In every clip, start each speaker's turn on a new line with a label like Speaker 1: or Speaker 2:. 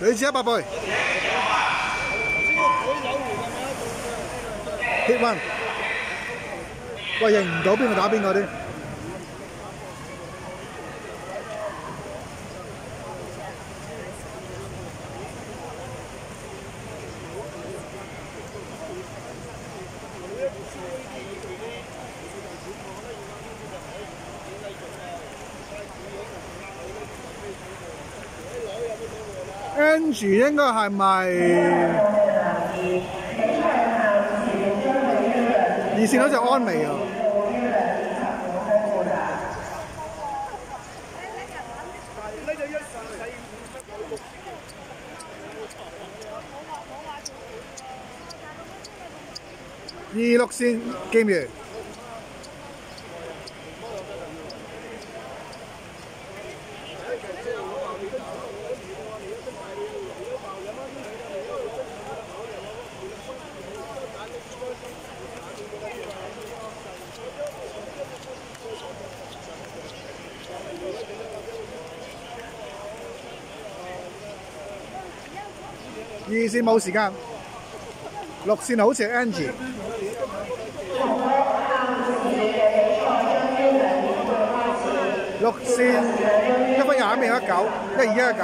Speaker 1: 女子一百倍。hit one。喂，认唔到边个打边个啲。 Angie 應該係咪二線嗰隻安美啊？二六線記唔二線冇時間，六線好似 Angie。六線一分廿一秒一九，一二一一九。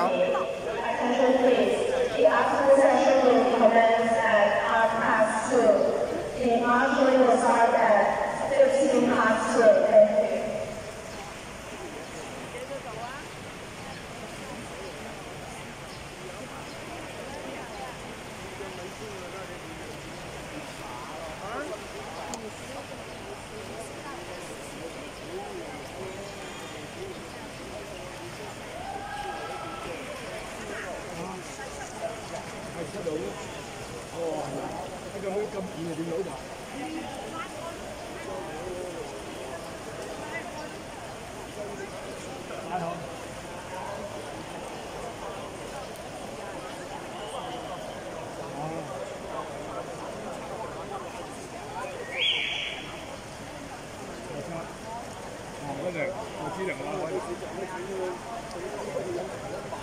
Speaker 1: 係出到哦，呢個可以咁遠啊，點攞埋？我知啦，我知啦。